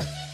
you